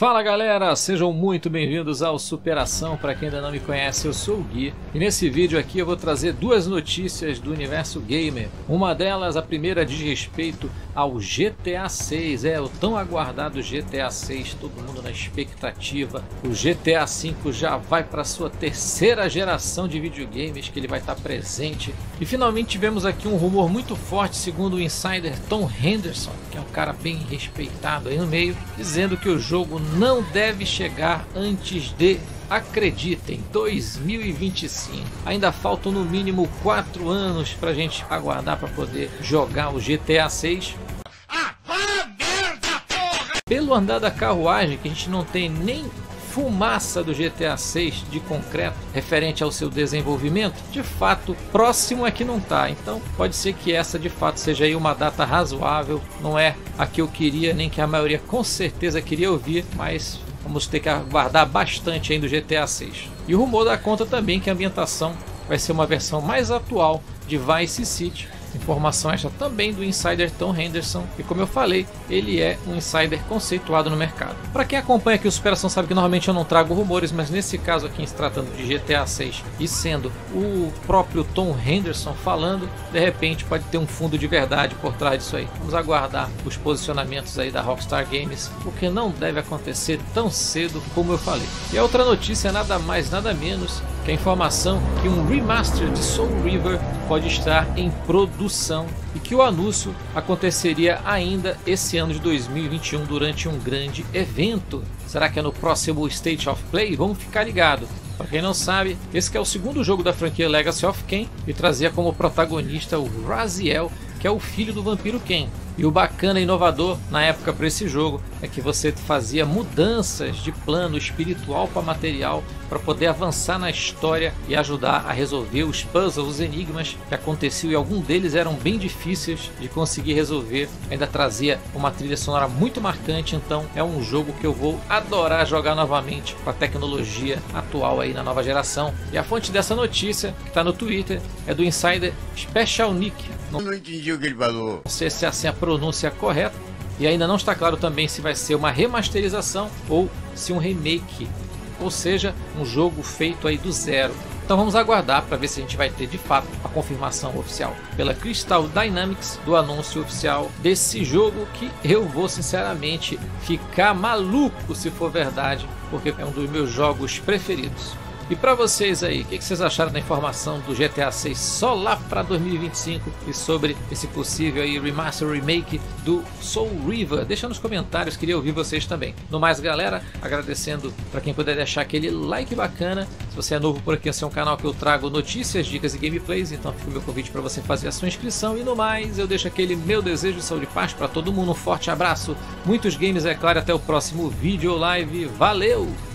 Fala galera, sejam muito bem-vindos ao Superação. Para quem ainda não me conhece, eu sou o Gui e nesse vídeo aqui eu vou trazer duas notícias do universo gamer. Uma delas, a primeira, diz respeito ao GTA 6, é o tão aguardado GTA 6, todo mundo na expectativa. O GTA 5 já vai para sua terceira geração de videogames que ele vai estar presente. E finalmente tivemos aqui um rumor muito forte, segundo o insider Tom Henderson, que é um cara bem respeitado aí no meio, dizendo que o jogo não deve chegar antes de acreditem, 2025. Ainda faltam no mínimo 4 anos para a gente aguardar para poder jogar o GTA 6. Pelo andar da carruagem, que a gente não tem nem fumaça do GTA 6 de concreto referente ao seu desenvolvimento, de fato, próximo é que não está. Então, pode ser que essa de fato seja aí uma data razoável, não é a que eu queria, nem que a maioria com certeza queria ouvir, mas vamos ter que aguardar bastante ainda do GTA 6. E o rumor da conta também que a ambientação vai ser uma versão mais atual de Vice City Informação esta também do insider Tom Henderson, e como eu falei, ele é um insider conceituado no mercado. Para quem acompanha aqui o Superação sabe que normalmente eu não trago rumores, mas nesse caso aqui, se tratando de GTA 6 e sendo o próprio Tom Henderson falando, de repente pode ter um fundo de verdade por trás disso aí. Vamos aguardar os posicionamentos aí da Rockstar Games, porque não deve acontecer tão cedo como eu falei. E a outra notícia é nada mais, nada menos que a informação que um remaster de Soul River pode estar em produção e que o anúncio aconteceria ainda esse ano de 2021 durante um grande evento. Será que é no próximo State of Play? Vamos ficar ligado. Para quem não sabe, esse é o segundo jogo da franquia Legacy of Kain e trazia como protagonista o Raziel, que é o filho do vampiro Ken. E o bacana e inovador na época para esse jogo é que você fazia mudanças de plano espiritual para material para poder avançar na história e ajudar a resolver os puzzles, os enigmas que aconteciam e alguns deles eram bem difíceis de conseguir resolver. Ainda trazia uma trilha sonora muito marcante, então é um jogo que eu vou adorar jogar novamente com a tecnologia atual aí na nova geração. E a fonte dessa notícia, que está no Twitter, é do insider Special Nick. Não, não entendi o que ele falou. Não sei se é assim a pronúncia correta. E ainda não está claro também se vai ser uma remasterização ou se um remake ou seja, um jogo feito aí do zero. Então vamos aguardar para ver se a gente vai ter de fato a confirmação oficial pela Crystal Dynamics do anúncio oficial desse jogo que eu vou sinceramente ficar maluco se for verdade, porque é um dos meus jogos preferidos. E para vocês aí, o que, que, vocês acharam da informação do GTA 6 só lá para 2025 e sobre esse possível aí remaster remake do Soul River? Deixa nos comentários, queria ouvir vocês também. No mais, galera, agradecendo para quem puder deixar aquele like bacana. Se você é novo por aqui, esse é um canal que eu trago notícias, dicas e gameplays, então fica o meu convite para você fazer a sua inscrição. E no mais, eu deixo aquele meu desejo de saúde e paz para todo mundo. Um forte abraço, muitos games, é claro, até o próximo vídeo live. Valeu!